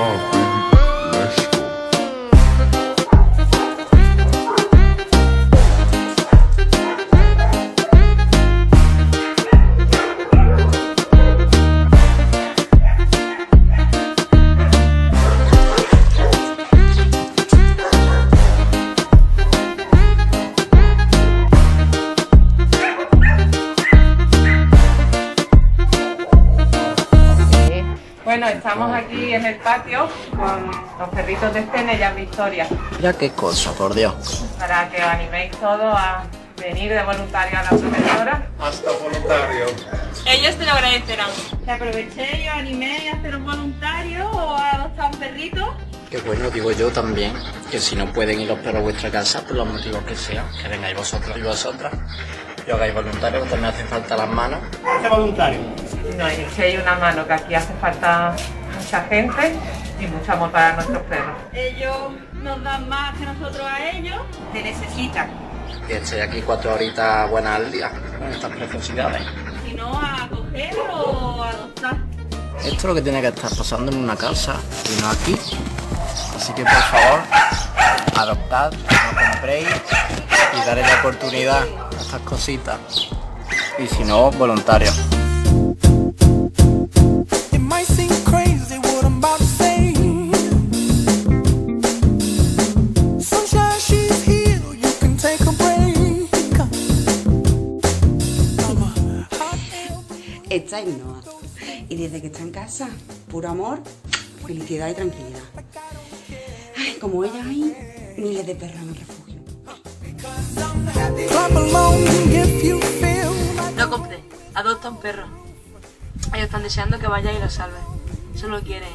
volta Estamos aquí en el patio con los perritos de Estene y Victoria. Ya qué cosa, por Dios. Para que os animéis todos a venir de voluntario a la profesora. Hasta voluntario. Ellos te lo agradecerán. Que aproveché y os animé a hacer un voluntario o a adoptar un perrito. Que bueno, digo yo también, que si no pueden ir los perros a vuestra casa, por los motivos que sean, que vengáis vosotros y vosotras y hagáis voluntario, que también hacen falta las manos. ¿Qué voluntario? No, y es que hay una mano, que aquí hace falta mucha gente y mucho amor para nuestros perros. Ellos nos dan más que nosotros a ellos. Te necesitan. Y estoy aquí cuatro horitas buenas al día, con estas preciosidades. Si no, a coger o a adoptar. Esto es lo que tiene que estar pasando en una casa y no aquí. Así que por favor, adoptad, no compréis y daré la oportunidad estas cositas. Y si no, voluntario. It might seem crazy what I'm about to say. Sunshine, she's here. You can take a break. I'm a hot air Esta es Noah. Y desde que está en casa, puro amor, felicidad y tranquilidad. Ay, como ella hay miles de perros en el refugio. Adopta un perro. Ellos están deseando que vaya y lo salve. Solo quieren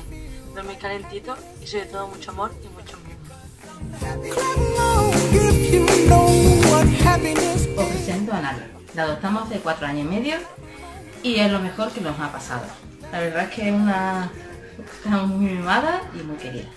dormir calentito y sobre todo mucho amor y mucho Os presento a Nala. La adoptamos hace cuatro años y medio y es lo mejor que nos ha pasado. La verdad es que es una está muy mimada y muy querida.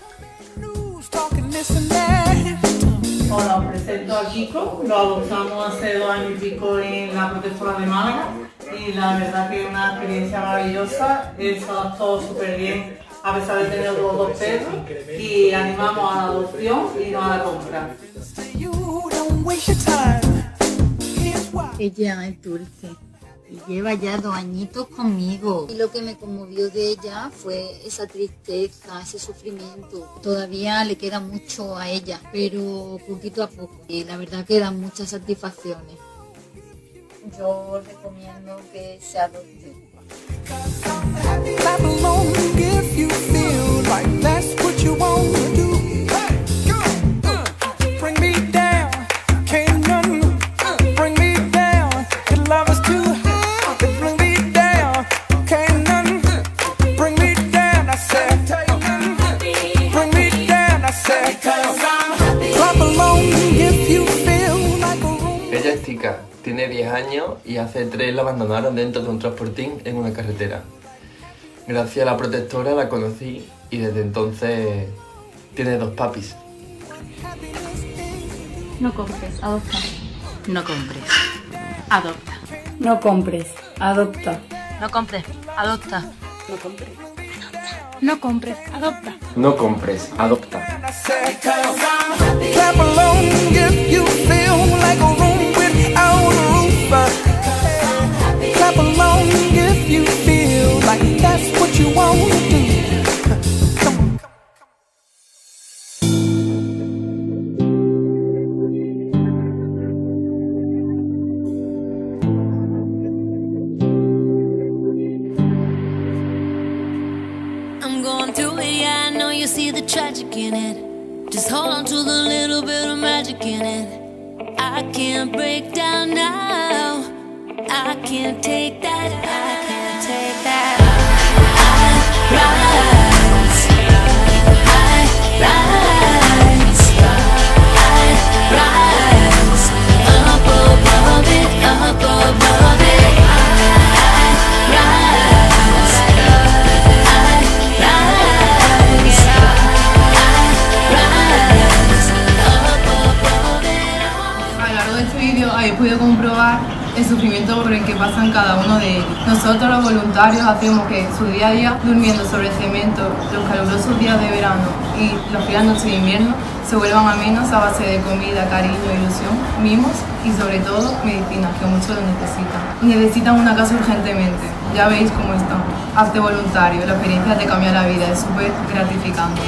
Hola, os presento a Kiko, lo adoptamos hace dos años y pico en la protectora de Málaga y la verdad que una experiencia maravillosa, se adaptó súper bien a pesar de tener los dos perros y animamos a la adopción y no a la compra. Ella es dulce y lleva ya dos añitos conmigo. Y lo que me conmovió de ella fue esa tristeza, ese sufrimiento. Todavía le queda mucho a ella, pero poquito a poco. Y la verdad que da muchas satisfacciones. Yo recomiendo que se adopte. Clap tiene 10 años y hace 3 la abandonaron dentro de un transportín en una carretera. Gracias a la protectora la conocí y desde entonces tiene dos papis. No compres, adopta. No compres, adopta. No compres, adopta. No compres, adopta. No compres, adopta. No compres, adopta. I said, clap along if you tragic in it. Just hold on to the little bit of magic in it. I can't break down now. I can't take that. I can't take that. El sufrimiento por el que pasan cada uno de ellos. Nosotros los voluntarios hacemos que su día a día, durmiendo sobre cemento, los calurosos días de verano y los frías noches de invierno, se vuelvan amenos a base de comida, cariño, ilusión, mimos y sobre todo medicinas, que muchos lo necesitan. Necesitan una casa urgentemente. Ya veis cómo están. Hazte voluntario, la experiencia te cambia la vida, es súper gratificante.